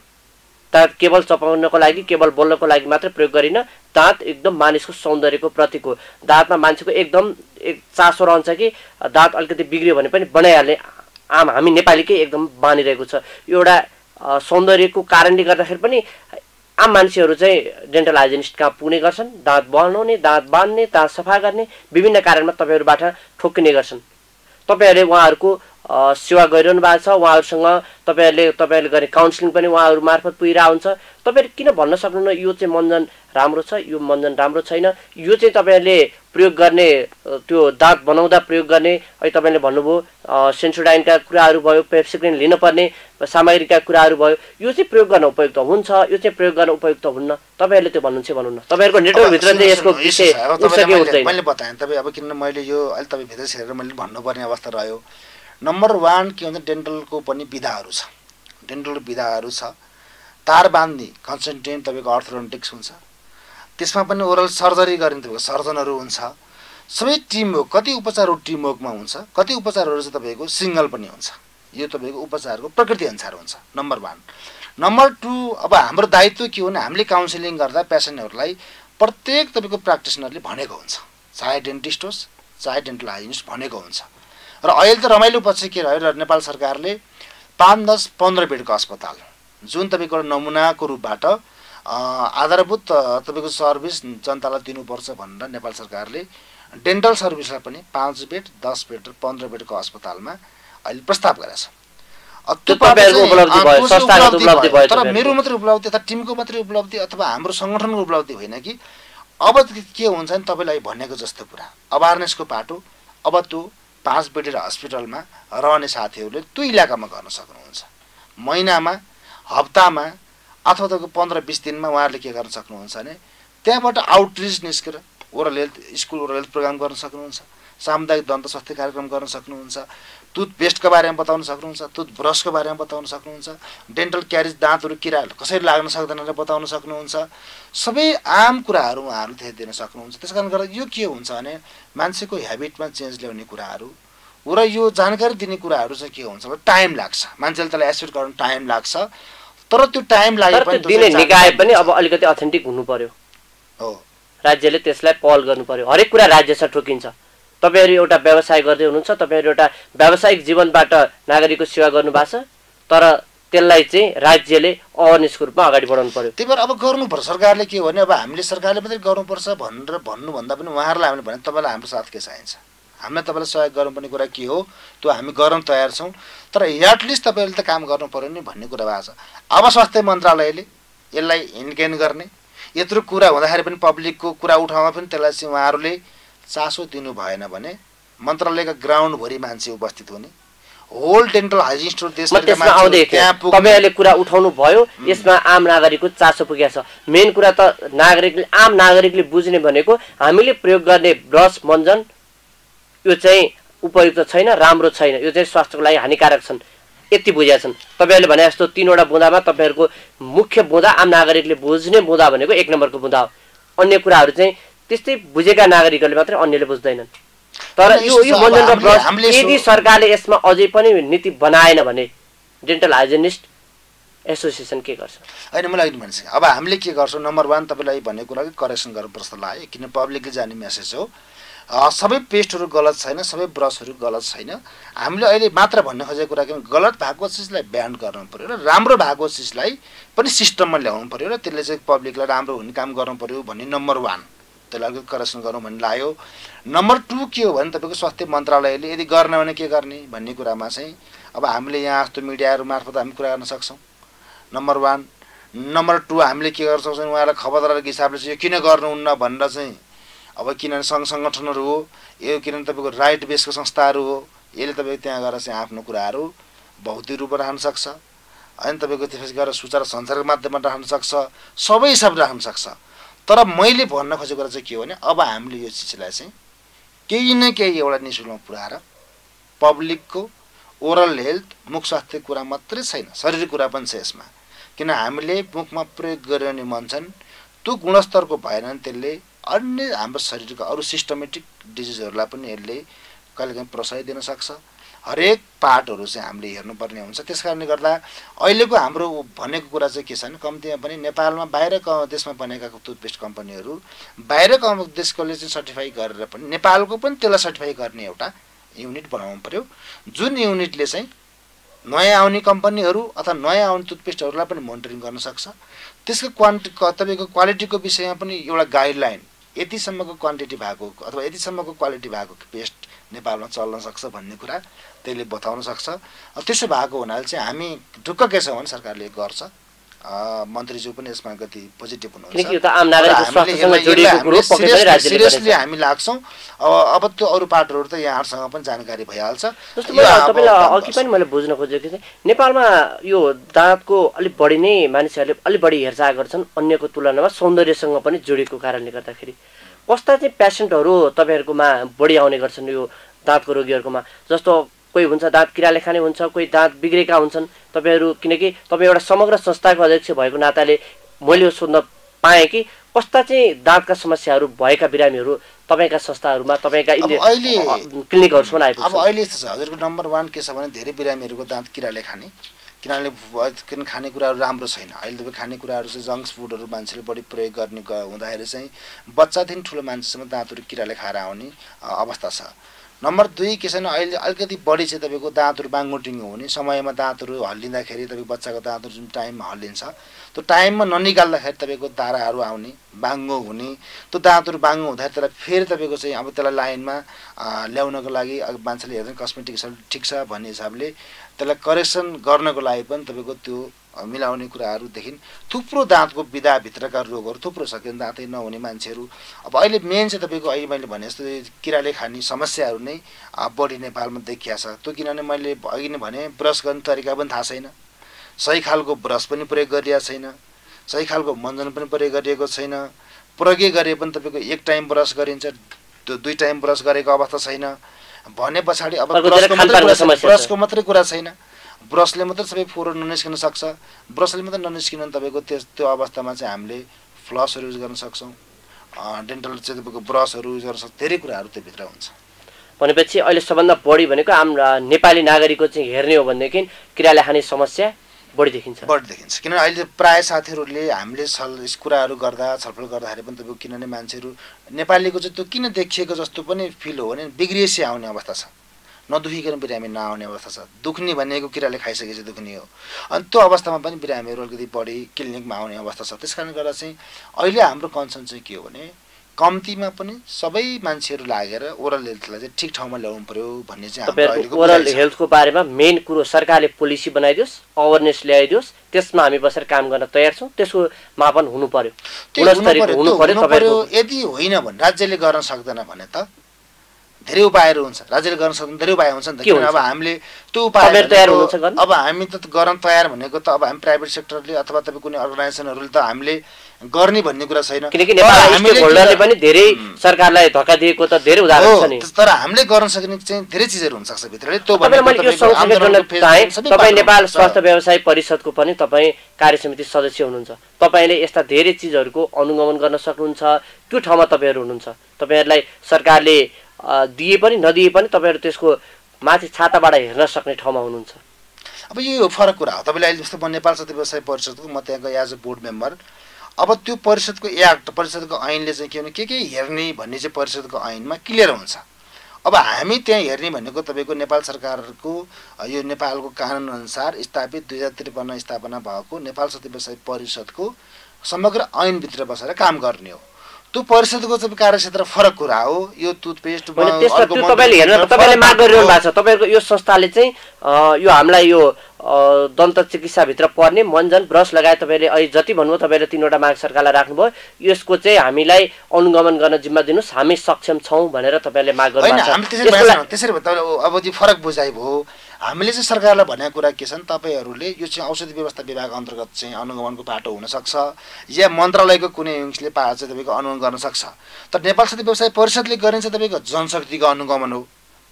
दाँत केवल चपाउनको लागि केवल बोल्नको लागि मात्रै प्रयोग गरिन। दाँत एकदम मानिसको सौन्दर्यको प्रतीक हो। दाँतमा मान्छेको एकदम एक चासो रहन्छ कि दाँत अलिकति बिग्रियो भने पनि बनाइहाल्ने आम हामी नेपालीकै एकदम बानिरहेको छ। एउटा सौन्दर्यको कारणले गर्दाखेरि पनि आम मान्छेहरू चाहिँ डेन्टल हाइजेनिस्ट कहाँ पुग्ने गर्छन्। दाँत बनाउने दाँत बाँध्ने दाँत सफा गर्ने विभिन्न कारणमा तपाईँहरूबाट ठोक्किने गर्छन्। तपाईँहरूले उहाँहरूको सेवा गरिरहनु भएको छ। उहाँहरूसँग तपाईँहरूले तपाईँहरूले गर्ने काउन्सिलिङ पनि उहाँहरू मार्फत पुगिरहेको हुन्छ। तपाईँहरू किन भन्न सक्नुहुन्न यो चाहिँ मञ्जन राम्रो छ यो मञ्जन राम्रो छैन? यो चाहिँ तपाईँहरूले प्रयोग गर्ने त्यो दाँत बनाउँदा प्रयोग गर्ने। अहिले तपाईँले भन्नुभयो सेन्सोडाइनका कुराहरू भयो पेप्सिक्रिन लिनुपर्ने सामग्रीका कुराहरू भयो। यो चाहिँ प्रयोग गर्न उपयुक्त हुन्छ यो चाहिँ प्रयोग गर्न उपयुक्त हुन्न। तपाईँहरूले त्यो भन्नुहुन्छ भन्नुहुन्न। तपाईँहरूको नेटवर्कभित्र चाहिँ यसको विषय मैले- बताएँ। तपाईँ अब किन मैले यो अहिले तपाईँ भित्र छिरेर मैले भन्नुपर्ने अवस्था रह्यो। नम्बर वान के भन्छ डेन्टलको पनि विधाहरू छ। डेन्टलको विधाहरू छ। तार बाँध्ने कन्सन्ट्रेन्ट तपाईँको अर्थोडोन्टिक्स हुन्छ। त्यसमा पनि ओरल सर्जरी गर्ने तपाईँको सर्जनहरू हुन्छ। सबै टिमवर्क कति उपचारहरू टिमवर्कमा हुन्छ कति उपचारहरू चाहिँ तपाईँको सिङ्गल पनि हुन्छ। यो तपाईँको उपचारको प्रकृति अनुसार हुन्छ। नम्बर वान नम्बर टू अब हाम्रो दायित्व के हो भने हामीले काउन्सिलिङ गर्दा पेसेन्टहरूलाई प्रत्येक तपाईँको प्र्याक्टिसनरले भनेको हुन्छ। चाहे डेन्टिस्ट होस् चाहे डेन्टल हाइजिनिस्ट भनेको हुन्छ। र अहिले त रमाइलो पछि के रह्यो र नेपाल सरकारले पाँच दस पन्ध्र बेडको अस्पताल जुन तपाईँको एउटा नमुनाको रूपबाट आधारभूत तपाईँको सर्भिस जनतालाई दिनुपर्छ भनेर नेपाल सरकारले डेन्टल सर्भिसलाई पनि पाँच बेड दस बेड र पन्ध्र बेडको अस्पतालमा अहिले प्रस्ताव गरेको छ तर। मेरो मात्रै उपलब्धि अथवा टिमको मात्रै उपलब्धि अथवा हाम्रो सङ्गठनको उपलब्धि होइन कि अब के हुन्छ नि तपाईँलाई भनेको जस्तो कुरा। अवेरनेसको पाटो अब त्यो पाँच बेडेड हस्पिटलमा रहने साथीहरूले त्यो इलाकामा गर्न सक्नुहुन्छ। महिनामा हप्तामा अथवा तपाईँको पन्ध्र बिस दिनमा उहाँहरूले के गर्न सक्नुहुन्छ भने त्यहाँबाट आउटरिच निस्केर oral health school oral health programme गर्न सक्नुहुन्छ सामुदायिक दन्त स्वास्थ्य कार्यक्रम गर्न सक्नुहुन्छ टुथपेस्टको बारेमा बताउन सक्नुहुन्छ टुथब्रसको बारेमा बताउन सक्नुहुन्छ डेन्टल क्यारिज दाँतहरू किरा कसरी लाग्न सक्दैन भनेर बताउन सक्नुहुन्छ। सबै आम कुराहरू उहाँहरूले त्यहाँ दिन सक्नुहुन्छ। त्यस कारण गर्दा यो के हुन्छ भने मान्छेको ह्याबिटमा चेन्ज ल्याउने कुराहरू र यो जानकारी दिने कुराहरू चाहिँ के हुन्छ भने टाइम लाग्छ। मान्छेले त्यसलाई एक्सेप्ट गर्नु टाइम लाग्छ। तर त्यो टाइम लागे तर पनि त्यो त्यो दिने निकाय पनि। अब अलिकति अथेन्टिक हुनु पर्यो। हो। राज्यले त्यसलाई पहल गर्नु पर्यो। हरेक कुरा राज्यसँग ठोकिन्छ। तपाईँहरू एउटा व्यवसाय गर्दै हुनुहुन्छ तपाईँहरू एउटा व्यावसायिक जीवनबाट नागरिकको सेवा गर्नुभएको छ तर त्यसलाई चाहिँ राज्यले अवेरनेसको रूपमा अगाडि बढाउनु पर्यो। त्यही भएर अब गर्नुपर्छ सरकारले के हो भने अब हामीले सरकारले मात्रै गर्नुपर्छ भनेर भन्नुभन्दा पनि उहाँहरूलाई हामीले भने तपाईँलाई हाम्रो साथ के चाहिन्छ? हामीलाई तपाईँलाई सहयोग गर्नुपर्ने कुरा के हो? त्यो हामी गर्न तयार छौँ। तर एटलिस्ट तपाईँहरूले त काम गर्नु पऱ्यो नि भन्ने कुरा भएको छ। अब स्वास्थ्य मन्त्रालयले यसलाई हिन्केन गर्ने। यत्रो कुरा हुँदाखेरि पनि पब्लिकको कुरा उठाउँदा पनि त्यसलाई चाहिँ उहाँहरूले चासो दिनु भएन भने मन्त्रालयका ग्राउन्डभरि मान्छे उपस्थित हुने। होल डेन्टल हाइजिन स्टोर तपाईँहरूले कुरा उठाउनु भयो यसमा आम नागरिकको चासो पुगेको छ। मेन कुरा त नागरिकले आम नागरिकले बुझ्ने भनेको हामीले प्रयोग गर्ने ब्रस मञ्जन यो चाहिँ उपयुक्त छैन राम्रो छैन। यो चाहिँ स्वास्थ्यको लागि हानिकारक छन्। यति बुझेका छन्। तपाईँहरूले भने जस्तो तिनवटा बुँदामा तपाईँहरूको मुख्य बुँदा आम नागरिकले बुझ्ने बुँदा भनेको एक नम्बरको बुँदा हो। अन्य कुराहरू चाहिँ त्यस्तै बुझेका नागरिकहरूले मात्रै अन्यले बुझ्दैनन्। तर यो मञ्जन र ब्रस यदि सरकारले यसमा अझै पनि नीति बनाएन भने डेन्टल हाइजेनिस्ट एसोसिएसन के गर्छ? होइन मलाई भनिसकेँ। अब हामीले के गर्छौँ? नम्बर वान तपाईँलाई भनेको कुरा करेक्सन गर्नुपर्छ लाग्यो। किन पब्लिकले जाने मेसेज हो? सबै पेस्टहरू गलत छैन सबै ब्रसहरू गलत छैन। हामीले अहिले मात्र भन्न खोजेको कुरा के गलत भएको चिजलाई ब्यान गर्नु पऱ्यो र राम्रो भएको चिजलाई पनि सिस्टममा ल्याउनु पऱ्यो र त्यसले चाहिँ पब्लिकलाई राम्रो हुने काम गर्नु पऱ्यो भन्ने नम्बर वान त्यसलाई करेक्सन गरौँ भन्ने लाग्यो। नम्बर टू के हो भने तपाईँको स्वास्थ्य मन्त्रालयले यदि गर्न भने के गर्ने भन्ने कुरामा चाहिँ अब हामीले यहाँ जस्तो मिडियाहरू मार्फत हामी कुरा गर्न सक्छौँ। नम्बर वान नम्बर टू हामीले के गर्न सक्छौँ उहाँलाई खबरदारको हिसाबले चाहिँ यो किन गर्नुहुन्न भनेर चाहिँ अब किनभने सङ्घ सङ्गठनहरू हो यो किनभने तपाईँको राइट बेसको संस्थाहरू हो यसले तपाईँको त्यहाँ गएर चाहिँ आफ्नो कुराहरू भौतिक रूपमा राख्न सक्छ। अनि तपाईँको त्यसपछि गएर सूचना सञ्चारको माध्यमबाट राख्न सक्छ। सबै हिसाबले राख्न सक्छ। तर मैले भन्न खोजेको कुरा चाहिँ के हो भने अब हामीले यो चिजलाई चाहिँ केही न केही एउटा निशुल्कमा पुऱ्याएर पब्लिकको ओरल हेल्थ मुख स्वास्थ्य कुरा मात्रै छैन शरीर कुरा पनि छ यसमा। किन हामीले मुखमा प्रयोग गरिरहने मन छन् त्यो गुणस्तरको भएन भने त्यसले अन्य हाम्रो शरीरको अरू सिस्टमेटिक डिजिजहरूलाई पनि यसले कहिलेकाहीँ प्रशय दिन सक्छ। हरेक पार्टहरू चाहिँ हामीले हेर्नुपर्ने हुन्छ। त्यस कारणले गर्दा अहिलेको हाम्रो भनेको कुरा चाहिँ के छ भने कम्तीमा पनि नेपालमा बाहिर देशमा बनेका टुथपेस्ट कम्पनीहरू बाहिर देशकोले चाहिँ सर्टिफाई गरेर पनि नेपालको पनि त्यसलाई सर्टिफाई गर्ने एउटा युनिट बनाउनु पऱ्यो जुन युनिटले चाहिँ नयाँ आउने कम्पनीहरू अथवा नयाँ आउने टुथपेस्टहरूलाई पनि मोनिटरिङ गर्न सक्छ। त्यसको क्वान्टि तपाईँको क्वालिटीको विषयमा पनि एउटा गाइडलाइन यतिसम्मको क्वान्टिटी भएको अथवा यतिसम्मको क्वालिटी भएको पेस्ट नेपालमा चल्न सक्छ भन्ने कुरा त्यसले बताउन सक्छ। त्यसो भएको हुनाले चाहिँ हामी ढुक्क के छ भने सरकारले गर्छ। मन्त्रीज्यू पनि यसमा कति पोजिटिभ हुनुहुन्छ। हामी लाग्छौँ। अब अब त्यो अरू पार्टहरू त यहाँहरूसँग पनि जानकारी भइहाल्छ। तपाईँलाई अघि। पनि मैले बुझ्न खोजेको थिएँ नेपालमा यो दाँतको अलिक बढी नै मानिसहरूले अलिक बढी हेरचाह गर्छन् अन्यको तुलनामा सौन्दर्यसँग पनि जोडिएको कारणले गर्दाखेरि। कस्ता चाहिँ पेसेन्टहरू तपाईँहरूकोमा बढी आउने गर्छन् यो दाँतको रोगीहरूकोमा? जस्तो कोही हुन्छ दाँत किराले खाने हुन्छ कोही दाँत बिग्रेका हुन्छन् तपाईँहरू किनकि तपाईँ एउटा समग्र संस्थाको अध्यक्ष भएको नाताले मैले यो सोध्न पाएँ कि कस्ता चाहिँ दाँतका समस्याहरू भएका बिरामीहरू तपाईँका संस्थाहरूमा तपाईँका अब अहिले- क्लिनिकहरूसम्म अब आइपुग्छ अहिले यस्तो छ हजुरको नम्बर वान के छ भने धेरै बिरामीहरूको दाँत किराले खाने किनभने किन खानेकुराहरू राम्रो छैन। अहिले तपाईँ खानेकुराहरू चाहिँ जङ्क्स फुडहरू मान्छेले बढी प्रयोग गर्ने हुँदाखेरि चाहिँ बच्चादेखि ठुलो मान्छेसम्म दाँतहरू किराले खाएर आउने अवस्था छ। नम्बर दुई के छ भने अहिले अलिकति बढी चाहिँ तपाईँको दाँतहरू बाङ्गोटिङ हो भने समयमा दाँतहरू हल्लिँदाखेरि तपाईँको बच्चाको दाँतहरू जुन टाइममा हल्लिन्छ त्यो टाइममा ननिकाल्दाखेरि तपाईँको दाराहरू आउने बाङ्गो हुने त्यो दाँतहरू बाङ्गो हुँदाखेरि त्यसलाई फेरि तपाईँको चाहिँ अब त्यसलाई लाइनमा ल्याउनको लागि मान्छेले हेर्दैन कस्मेटिक हिसाबले ठिक छ भन्ने हिसाबले त्यसलाई करेक्सन गर्नको लागि पनि तपाईँको त्यो मिलाउने कुराहरूदेखि थुप्रो दाँतको विधाभित्रका रोगहरू थुप्रो छ किन दाँतै नहुने मान्छेहरू। अब अहिले मेन चाहिँ तपाईँको अहिले मैले भने जस्तो किराले खाने समस्याहरू नै बढी नेपालमा देखिया छ। त्यो किनभने मैले अघि नै भने ब्रस गर्ने तरिका पनि थाहा छैन। सही खालको ब्रस पनि प्रयोग गरिएको छैन। सही खालको मञ्जन पनि प्रयोग गरिएको छैन। प्रयोग गरे पनि तपाईँको एक टाइम ब्रस गरिन्छ दुई टाइम ब्रस गरेको अवस्था छैन। भने पछाडि अब ब्रसको मात्रै कुरा छैन, ब्रसले मात्रै सबै फोहोर ननिस्किन सक्छ। ब्रसले मात्रै ननिस्किन तपाईँको त्यस त्यो अवस्थामा चाहिँ हामीले फ्लसहरू युज गर्न सक्छौँ। डेन्टल चाहिँ तपाईँको ब्रसहरू युज गर्न सक्छ। धेरै कुराहरू त्योभित्र हुन्छ। भनेपछि अहिले सबभन्दा बढी भनेको हाम्रा नेपाली नागरिकको चाहिँ हेर्ने हो भनेदेखि किराले खाने समस्या। बढी देखिन्छ। बढी देखिन्छ। किनभने अहिले प्रायः साथीहरूले हामीले छल कुराहरू गर्दा छलफल गर्दाखेरि पनि तपाईँको किनभने मान्छेहरू नेपालीको चाहिँ त्यो किन देखिएको जस्तो पनि फिल हो भने बिग्रिएसी आउने अवस्था छ। नदुखिकन बिरामी नआउने अवस्था छ। दुख्ने भनेको किराले खाइसकेपछि दुख्ने हो। अनि त्यो अवस्थामा पनि बिरामीहरू अलिकति बढी क्लिनिकमा आउने अवस्था छ। त्यस कारणले गर्दा चाहिँ अहिले हाम्रो कन्सर्न चाहिँ के हो भने कम्तीमा पनि सबै मान्छेहरू लागेर ओरल हेल्थलाई चाहिँ ठिक ठाउँमा ल्याउनु पऱ्यो भन्ने चाहिँ छ। हेल्थको बारेमा मेन कुरो सरकारले पोलिसी बनाइदियोस् अवेरनेस ल्याइदियोस् त्यसमा हामी बसेर काम गर्न तयार छौँ त्यसको मापन हुनु पर्यो पर्यो, पर्यो पर्यो यदि होइन भने राज्यले गर्न सक्दैन भने त धेरै उपायहरू हुन्छ राज्यले गर्न सक्ने धेरै उपाय हुन्छ नि त? अब हामीले त्यो उपाय तयार? अब हामी त गर्न तयार भनेको त अब हामी प्राइभेट सेक्टरले अथवा तपाईँ कुनै अर्गनाइजेसनहरूले त हामीले गर्ने भन्ने कुरा छैन। किनकि होल्डरले पनि धेरै सरकारलाई धक्का दिएको त धेरै उदाहरण छ नि। तर हामीले गर्न सक्ने चाहिँ धेरै चिजहरू हुनसक्छ भित्रले। त्यो तपाईँ नेपाल। स्वास्थ्य व्यवसाय परिषदको पनि तपाईँ कार्य समिति सदस्य हुनुहुन्छ। तपाईँले यस्ता धेरै चिजहरूको अनुगमन गर्न सक्नुहुन्छ। त्यो ठाउँमा तपाईँहरू हुनुहुन्छ। तपाईँहरूलाई सरकारले दिए पनि नदिए पनि तपाईँहरू त्यसको माथि छाताबाट हेर्न सक्ने ठाउँमा हुनुहुन्छ। अब यो फरक कुरा हो। तपाईँले अहिले जस्तो म नेपाल सत्य व्यवसाय परिषदको म त्यहाँको एज अ बोर्ड मेम्बर। अब त्यो परिषदको एक्ट परिषदको ऐनले चाहिँ के भने के के हेर्ने भन्ने चाहिँ परिषदको ऐनमा क्लियर हुन्छ। अब हामी त्यहाँ हेर्ने भनेको तपाईँको नेपाल सरकारको यो नेपालको कानुनअनुसार स्थापित दुई हजार त्रिपन्न स्थापना भएको नेपाल सत्य व्यवसाय परिषदको समग्र ऐनभित्र बसेर काम गर्ने हो। त्यो परिषदको चाहिँ कार्यक्षेत्र फरक कुरा हो यो टुथपेस्ट तपाईँले हेर्नु तपाईँले माग गरिरहनु भएको छ। तपाईँहरूको यो संस्थाले चाहिँ यो हामीलाई यो दन्त चिकित्साभित्र पर्ने मञ्जन ब्रस लगायत तपाईँले अहिले जति भन्नुभयो तपाईँले तिनवटा माग सरकारलाई राख्नुभयो। यसको चाहिँ हामीलाई अनुगमन गर्न जिम्मा दिनुहोस्। हामी सक्षम छौँ भनेर तपाईँले माग गर्नु त्यसरी अब फरक बुझाइ भयो। हामीले चाहिँ सरकारलाई भनेको कुरा के छन् तपाईँहरूले यो चाहिँ औषधि व्यवस्था विभाग अन्तर्गत चाहिँ अनुगमनको पाटो हुनसक्छ। या मन्त्रालयको कुनै विङले पा चाहिँ तपाईँको अनुगमन गर्न सक्छ। तर नेपाल सत्य व्यवसाय परिषदले गरिन्छ तपाईँको जनशक्तिको अनुगमन हो।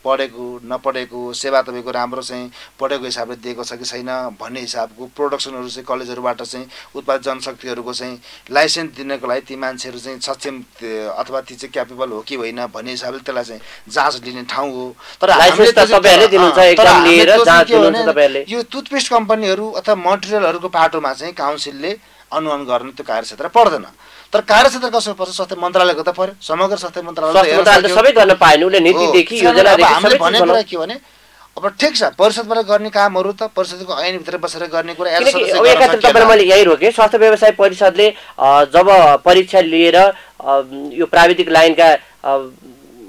पढेको नपढेको सेवा तपाईँको राम्रो चाहिँ पढेको हिसाबले दिएको छ कि छैन भन्ने हिसाबको प्रोडक्सनहरू चाहिँ कलेजहरूबाट चाहिँ उत्पादित जनशक्तिहरूको चाहिँ लाइसेन्स दिनको लागि ती मान्छेहरू चाहिँ सक्षम अथवा ती चाहिँ क्यापेबल हो कि होइन भन्ने हिसाबले त्यसलाई चाहिँ जाँच लिने ठाउँ हो तर। यो टुथपेस्ट कम्पनीहरू अथवा मटेरियलहरूको पाटोमा चाहिँ काउन्सिलले अनुगमन गर्ने त्यो कार्यक्षेत्र पर्दैन तर कार्यक्षेत्र कसो पर्छ? स्वास्थ्य मन्त्रालयको त पर्यो। समग्र स्वास्थ्य मन्त्रालय सबै गर्न पाएन। उसले नीतिदेखि हामीले चिज कुरा के भने अब ठिक छ परिषदबाट गर्ने कामहरू त परिषदको ऐनभित्र बसेर गर्ने कुरा। तपाईँलाई मैले यही रोकेँ। स्वास्थ्य व्यवसाय परिषदले जब परीक्षा लिएर यो प्राविधिक लाइनका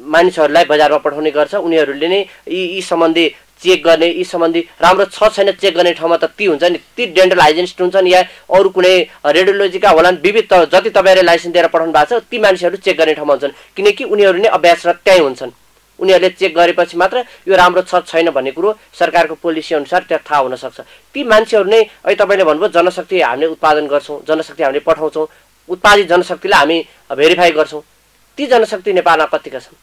मानिसहरूलाई बजारमा पठाउने गर्छ उनीहरूले नै यी यी सम्बन्धी चेक गर्ने यी सम्बन्धी राम्रो छ छैन चेक गर्ने ठाउँमा त ती हुन्छ नि ती डेन्टल हाइजेनिस्ट हुन्छन् या अरू कुनै रेडियोलोजीका होलान् विविध जति तपाईँहरूले लाइसेन्स दिएर पठाउनु भएको छ ती मान्छेहरू चेक गर्ने ठाउँमा हुन्छन्। किनकि उनीहरू नै अभ्यासरत त्यहीँ हुन्छन्। उनीहरूले चेक गरेपछि मात्र यो राम्रो छ छैन भन्ने कुरो सरकारको पोलिसी अनुसार त्यहाँ थाहा हुनसक्छ ती मान्छेहरू नै अहिले तपाईँले भन्नुभयो जनशक्ति हामीले उत्पादन गर्छौँ जनशक्ति हामीले पठाउँछौँ उत्पादित जनशक्तिलाई हामी भेरिफाई गर्छौँ। ती जनशक्ति नेपालमा कतिका छन्?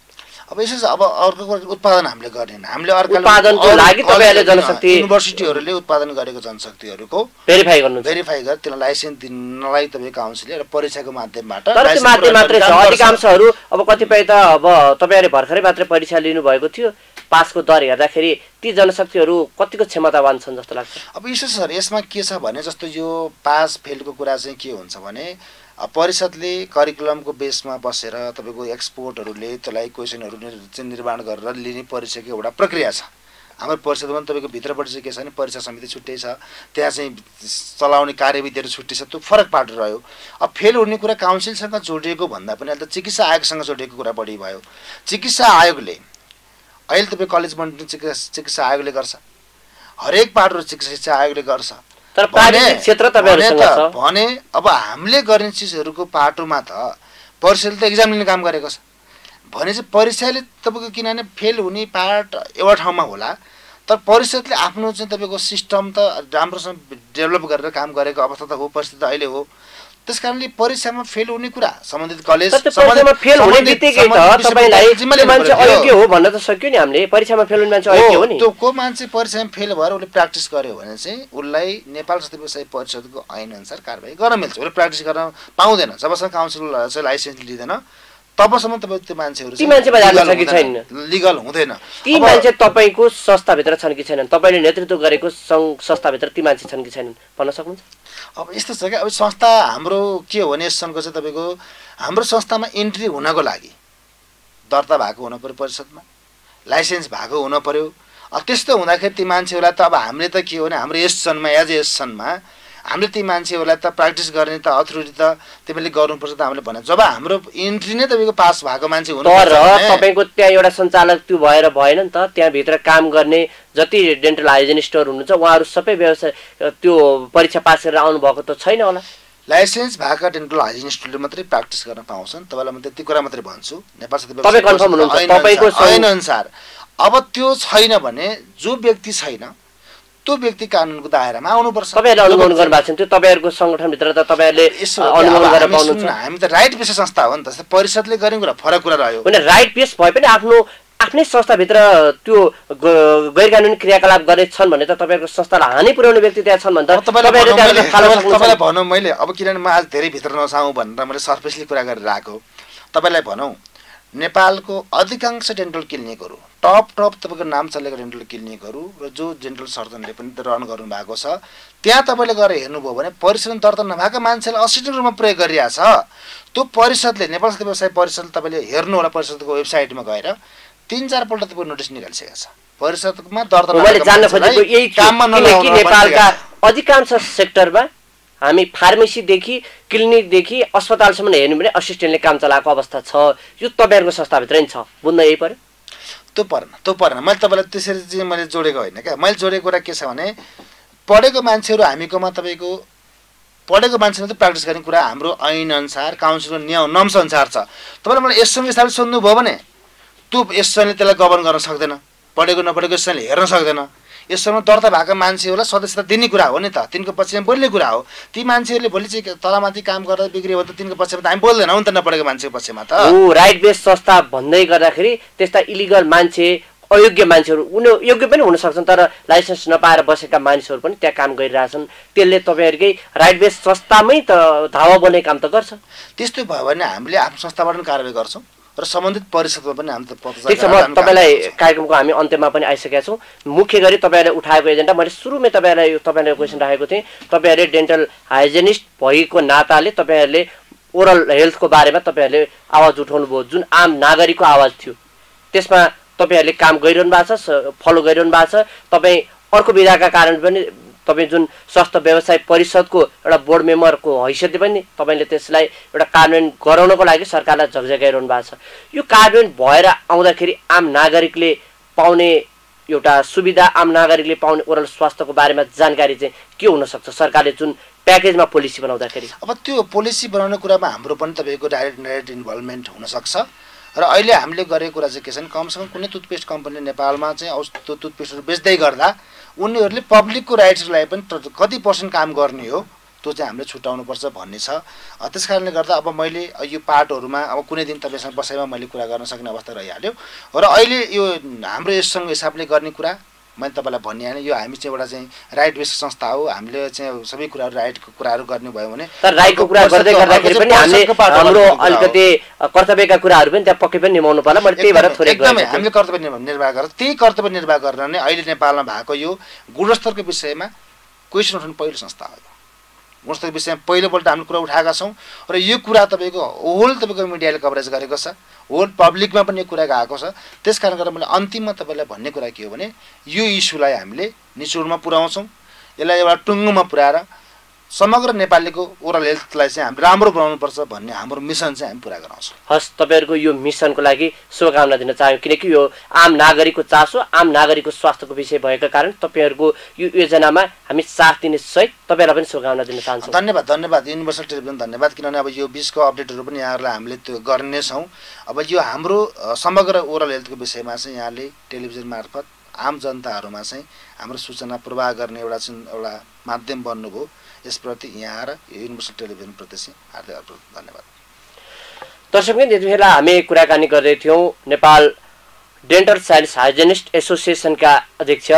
अब यसो छ, अब अर्को कुरा उत्पादन हामीले गर्ने हामीले अर्काले- उत्पादनको अरू लागि तपाईँहरूले कलेज- जनशक्ति- युनिभर्सिटीहरूले उत्पादन गरेको जनशक्तिहरूको भेरिफाई गर्नुहुन्छ भेरिफाई गरेर त्यसलाई लाइसेन्स दिनलाई तपाईँको काउन्सिलले र परीक्षाको माध्यमबाट मात्रै छ। गर्ने। अधिकांशहरू अब कतिपय त अब तपाईँहरूले भर्खरै मात्रै परीक्षा लिनुभएको थियो। पासको दर हेर्दाखेरि ती जनशक्तिहरू कतिको क्षमतावान छन् जस्तो लाग्छ। अब विशेष सर यसमा के छ भने जस्तो यो पास फेलको कुरा चाहिँ के हुन्छ भने परिषदले करिकुलमको बेसमा बसेर तपाईँको एक्सपोर्टहरूले त्यसलाई क्वेसनहरू चाहिँ निर्माण गरेर लिने परीक्षाको एउटा प्रक्रिया छ। हाम्रो परिषदमा पनि तपाईँको भित्रपट्टि चाहिँ के छ भने परीक्षा समिति छुट्टै छ त्यहाँ चाहिँ चलाउने कार्यविधिहरू छुट्टै छ त्यो फरक पाटो रह्यो। अब फेल हुने कुरा काउन्सिलसँग जोडिएको भन्दा पनि अहिले त चिकित्सा आयोगसँग जोडिएको कुरा बढी भयो। चिकित्सा आयोगले अहिले तपाईँ कलेज मन्त्री चिकित्सा चिकित्सा आयोगले गर्छ। हरेक पाटो चिकित्सा आयोगले गर्छ। तर क्षेत्र भने अब हामीले गर्ने चिजहरूको पाटोमा त परिषदले त एक्जाम लिने काम गरेको छ। भने चाहिँ परीक्षाले तपाईँको किनभने फेल हुने पार्ट एउटा ठाउँमा होला। तर परिषदले आफ्नो चाहिँ तपाईँको सिस्टम त राम्रोसँग डेभलप गरेर काम गरेको अवस्था त हो परिस्थिति त अहिले हो। त्यस कारणले परीक्षामा फेल हुने कुरा सम्बन्धित कलेज फेल हुने बित्तिकै त सम्बन्धित तपाईँलाई विषयमा जिम्मा त्यो लिनु मान्छे पर्यो। अयोग्य हो भन्न त सक्यो नि हामीले। परीक्षामा फेल हुने मान्छे अयोग्य हो नि। त्यो को मान्छे परीक्षामा फेल भएर उसले प्र्याक्टिस गर्यो भने चाहिँ उसलाई नेपाल जस्तो व्यवसाय परिषदको ऐनअनुसार कारवाही गर्न मिल्छ। उसले प्र्याक्टिस गर्न पाउँदैन। जबसम्म काउन्सिल चाहिँ लाइसेन्स लिँदैन। तबसम्म तपाईँ त्यो मान्छेहरू ती मान्छे बजारमा छ कि छैन? लिगल हुँदैन। ती मान्छे तपाईँको संस्थाभित्र छन् कि छैनन्? तपाईँले नेतृत्व गरेको सङ्घ संस्थाभित्र ती मान्छे छन् कि छैनन्? भन्न सक्नुहुन्छ? अब यस्तो छ क्या अब संस्था हाम्रो के हो भने यस सङ्घको चाहिँ तपाईँको हाम्रो संस्थामा इन्ट्री हुनको लागि दर्ता भएको हुनु पऱ्यो परिषदमा लाइसेन्स भएको हुनु पऱ्यो। अब त्यस्तो हुँदाखेरि ती मान्छेहरूलाई त अब हामीले त के हो भने हाम्रो यस सनमा एज यस सनमा हामीले ती मान्छेहरूलाई त प्र्याक्टिस गर्ने त अथोरिटी त तिमीले गर्नुपर्छ त हामीले भने जब हाम्रो इन्ट्री नै तपाईँको पास भएको मान्छे हुनु तर तपाईँको त्यहाँ एउटा सञ्चालक त्यो भएर भएन नि त त्यहाँभित्र काम गर्ने जति डेन्टल हाइजेनिस्टहरू हुनुहुन्छ उहाँहरू सबै व्यवसाय त्यो परीक्षा पास गरेर आउनुभएको त छैन होला। लाइसेन्स भएका डेन्टल हाइजिनिस्टहरूले मात्रै प्र्याक्टिस गर्न पाउँछन्। तपाईँलाई म त्यति कुरा मात्रै भन्छु। नेपाल अनुसार। अब त्यो छैन भने जो व्यक्ति छैन त्यो व्यक्ति कानुनको दायरामा आउनुपर्छ। तपाईँहरूले अनुगमन त्यो तपाईँहरूको सङ्गठनभित्र त तपाईँहरूले अनुगमन गरेर हामी त राइट बेसिस संस्था हो नि त परिषदले गर्ने कुरा फरक कुरा रह्यो। होइन राइट बेस भए पनि आफ्नो आफ्नै संस्थाभित्र त्यो गैर कानुनी क्रियाकलाप गरेछन् भने त तपाईँहरूको संस्थालाई हानि पुर्याउने व्यक्ति त्यहाँ छन् भने त तपाईँलाई भनौँ मैले अब किनभने म आज धेरै भित्र नसाउँ भनेर मैले सर्फेसली कुरा गरेर आएको तपाईँलाई भनौँ नेपालको अधिकांश डेन्टल क्लिनिकहरू टप टप तपाईँको नाम चलेको डेन्टल क्लिनिकहरू र जो डेन्टल सर्जनले पनि रन गर्नु भएको छ त्यहाँ तपाईँले गएर हेर्नुभयो भने परिषद दर्ता नभएका मान्छेलाई असिस्टेन्ट रूपमा प्रयोग गरिरहेछ त्यो परिषदले नेपाल व्यवसाय परिषद तपाईँले हेर्नु होला परिषदको वेबसाइटमा गएर तिन चारपल्ट तपाईँको नोटिस निकालिसकेको छ परिषदमा दर्ता काममा नेपालका। अधिकांश सेक्टरमा हामी फार्मेसीदेखि क्लिनिकदेखि अस्पतालसम्म हेर्नु भने असिस्टेन्टले काम चलाएको अवस्था छ। यो तपाईँहरूको संस्थाभित्रै नि छ। बुझ्न यही पऱ्यो? त्यो परेन त्यो परेन। मैले तपाईँलाई त्यसरी चाहिँ मैले जोडेको होइन क्या। मैले जोडेको कुरा के छ भने पढेको मान्छेहरू हामीकोमा तपाईँको पढेको मान्छेले त प्र्याक्टिस गर्ने कुरा हाम्रो ऐन अनुसार काउन्सिलको नियम नम्स अनुसार छ। तपाईँले मलाई एसएम हिसाबले सोध्नुभयो भने त्यो एसएनले त्यसलाई गभर्न गर्न सक्दैन। पढेको नपढेको एसएनले हेर्न सक्दैन। यसमा दर्ता भएका मान्छेहरूलाई सदस्यता दिने कुरा हो नि त। तिनको पक्षमा बोल्ने कुरा हो। ती मान्छेहरूले भोलि चाहिँ तलमाथि काम गर्दा बिग्रियो भने त तिनको पक्षमा त हामी बोल्दैनौँ नि त नपढेको मान्छेको पक्षमा त। ऊ राइट बेस संस्था भन्दै गर्दाखेरि त्यस्ता इलिगल मान्छे अयोग्य मान्छेहरू उनी योग्य पनि हुन सक्छन् तर लाइसेन्स नपाएर बसेका मानिसहरू पनि त्यहाँ काम गरिरहेछन्। त्यसले तपाईँहरूकै राइट बेस संस्थामै त धावा बन्ने काम त गर्छ। त्यस्तो भयो भने हामीले आफ्नो संस्थाबाट पनि कारवाही गर्छौँ। र सम्बन्धित परिषदमा पनि हामी ठिक छ म तपाईँलाई। कार्यक्रमको हामी अन्त्यमा पनि आइसकेका छौँ। मुख्य गरी तपाईँहरूले उठाएको एजेन्डा मैले सुरुमै तपाईँलाई यो तपाईँलाई क्वेसन राखेको थिएँ। तपाईँहरूले डेन्टल हाइजेनिस्ट भएको नाताले तपाईँहरूले ओरल हेल्थको बारेमा तपाईँहरूले आवाज उठाउनु भयो। जुन आम नागरिकको आवाज थियो त्यसमा तपाईँहरूले काम गरिरहनु भएको छ फलो गरिरहनु भएको छ। तपाईँ अर्को विधाका कारण पनि तपाईँ जुन स्वास्थ्य व्यवसाय परिषदको एउटा बोर्ड मेम्बरको हैसियतले पनि तपाईँले त्यसलाई एउटा कार्यान्वयन गराउनको लागि सरकारलाई झकझगाइरहनु भएको छ। यो कार्यान्वयन भएर आउँदाखेरि आम नागरिकले पाउने एउटा सुविधा आम नागरिकले पाउने ओरल स्वास्थ्यको बारेमा जानकारी चाहिँ के हुनसक्छ? सरकारले जुन प्याकेजमा पोलिसी बनाउँदाखेरि। अब त्यो पोलिसी बनाउने कुरामा हाम्रो पनि तपाईँको डाइरेक्ट डाइरेक्ट इन्भल्भमेन्ट हुनसक्छ। र अहिले हामीले गरेको कुरा चाहिँ के छ भने कमसेकम कुनै टुथपेस्ट कम्पनीले नेपालमा चाहिँ त्यो टुथपेस्टहरू बेच्दै गर्दा उनीहरूले पब्लिकको राइट्सको लागि पनि कति पर्सेन्ट काम गर्ने हो त्यो चाहिँ हामीले छुट्याउनुपर्छ भन्ने छ। त्यस कारणले गर्दा अब मैले यो पार्टहरूमा अब कुनै दिन तपाईँसँग बसाइमा मैले कुरा गर्न सक्ने अवस्था रहिहाल्यो। र अहिले यो हाम्रो यससँग हिसाबले गर्ने कुरा मैले तपाईँलाई भनिहालेँ यो हामी चाहिँ एउटा चाहिँ राइट बेस्ड संस्था हो। हामीले चाहिँ सबै कुराहरू राइटको कुराहरू गर्ने भयो भने तर राईको कुरा गर्दै गर्दाखेरि पनि हामीले हाम्रो अलिकति कर्तव्यका कुराहरू पनि त्यहाँ पक्कै पनि निभाउनु पर्ला। मैले त्यही भएर थोरै एकदमै। हामीले कर्तव्य निर्वाह निर्वाह गरेर त्यही कर्तव्य निर्वाह गरेर नै अहिले नेपालमा भएको यो गुणस्तरको विषयमा क्वेसन उठाउने पहिलो संस्था हो। यो। गुणस्तरको विषयमा पहिलोपल्ट हामीले कुरा उठाएका छौँ र यो कुरा तपाईँको होल तपाईँको मिडियाले कभरेज गरेको छ होल पब्लिकमा पनि यो कुरा गएको छ त्यस कारण गरेर मैले अन्तिममा तपाईँलाई भन्ने कुरा के हो भने यो इस्युलाई हामीले निचोडमा पुर्याउँछौँ यसलाई एउटा टुङ्गोमा पुऱ्याएर समग्र नेपालीको ओरल हेल्थलाई चाहिँ हामीले राम्रो बनाउनुपर्छ भन्ने हाम्रो मिसन चाहिँ हामी पुरा गराउँछौँ। हस् तपाईँहरूको यो मिसनको लागि शुभकामना दिन चाहन्छु किनकि यो आम नागरिकको चासो आम नागरिकको स्वास्थ्यको विषय भएको कारण तपाईँहरूको यो योजनामा हामी साथ दिने सहित तपाईँलाई पनि शुभकामना दिन चाहन्छौँ। धन्यवाद धन्यवाद युनिभर्सल टेलिभिजन धन्यवाद किनभने अब यो बिचको अपडेटहरू पनि यहाँहरूलाई हामीले त्यो गर्ने छौँ अब यो हाम्रो समग्र ओरल हेल्थको विषयमा चाहिँ यहाँले टेलिभिजन मार्फत आम जनताहरूमा चाहिँ हाम्रो सूचना प्रवाह गर्ने एउटा चाहिँ एउटा माध्यम बन्नुभयो। यसप्रति यहाँ र यो युनिभर्सल टेलिभिजनप्रति चाहिँ हार्दिक हार्दिक धन्यवाद। दर्शकबिन त्यति बेला हामी कुराकानी गर्दै थियौँ नेपाल डेन्टल साइन्स हाइजेनिस्ट एसोसिएसनका अध्यक्ष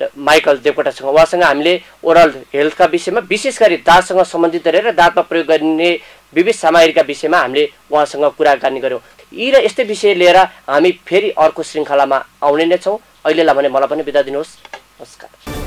माइकल देवकोटासँग। उहाँसँग हामीले ओरल हेल्थका विषयमा विशेष गरी दाँतसँग सम्बन्धित रहेर दाँतमा प्रयोग गरिने विविध सामग्रीका विषयमा हामीले उहाँसँग कुराकानी गऱ्यौँ यी र यस्तै विषय लिएर हामी फेरि अर्को श्रृङ्खलामा आउने नै छौँ। अहिलेलाई भने मलाई पनि बिदा दिनुहोस्। नमस्कार।